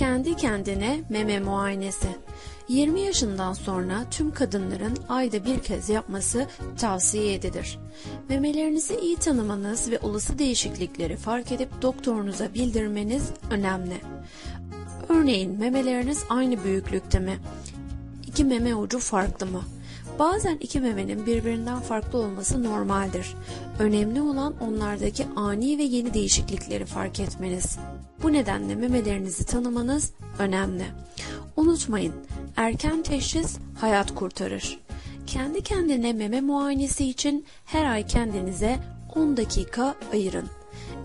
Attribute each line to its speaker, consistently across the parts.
Speaker 1: Kendi kendine meme muayenesi. 20 yaşından sonra tüm kadınların ayda bir kez yapması tavsiye edilir. Memelerinizi iyi tanımanız ve olası değişiklikleri fark edip doktorunuza bildirmeniz önemli. Örneğin memeleriniz aynı büyüklükte mi? İki meme ucu farklı mı? Bazen iki memenin birbirinden farklı olması normaldir. Önemli olan onlardaki ani ve yeni değişiklikleri fark etmeniz. Bu nedenle memelerinizi tanımanız önemli. Unutmayın, erken teşhis hayat kurtarır. Kendi kendine meme muayenesi için her ay kendinize 10 dakika ayırın.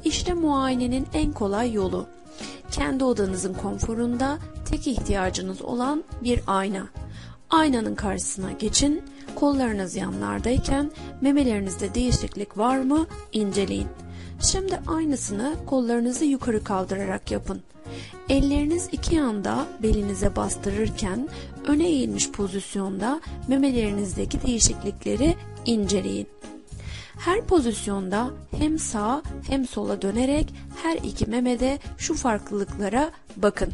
Speaker 1: İşte muayenenin en kolay yolu. Kendi odanızın konforunda tek ihtiyacınız olan bir ayna. Aynanın karşısına geçin, kollarınız yanlardayken memelerinizde değişiklik var mı inceleyin. Şimdi aynısını kollarınızı yukarı kaldırarak yapın. Elleriniz iki yanda belinize bastırırken öne eğilmiş pozisyonda memelerinizdeki değişiklikleri inceleyin. Her pozisyonda hem sağa hem sola dönerek her iki memede şu farklılıklara bakın.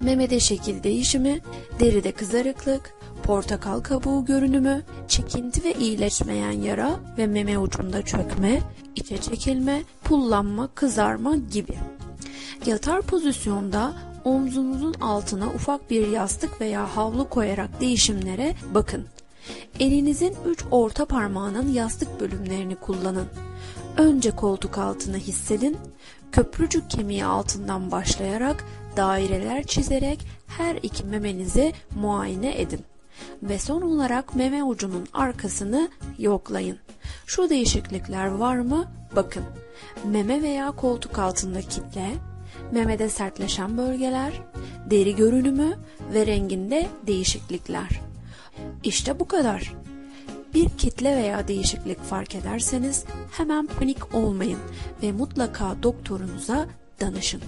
Speaker 1: Memede şekil değişimi, deride kızarıklık, portakal kabuğu görünümü, çekinti ve iyileşmeyen yara ve meme ucunda çökme, içe çekilme, pullanma, kızarma gibi. Yatar pozisyonda omzunuzun altına ufak bir yastık veya havlu koyarak değişimlere bakın. Elinizin üç orta parmağının yastık bölümlerini kullanın. Önce koltuk altını hissedin, köprücük kemiği altından başlayarak daireler çizerek her iki memenizi muayene edin. Ve son olarak meme ucunun arkasını yoklayın. Şu değişiklikler var mı? Bakın. Meme veya koltuk altında kitle, memede sertleşen bölgeler, deri görünümü ve renginde değişiklikler. İşte bu kadar. Bir kitle veya değişiklik fark ederseniz hemen panik olmayın ve mutlaka doktorunuza danışın.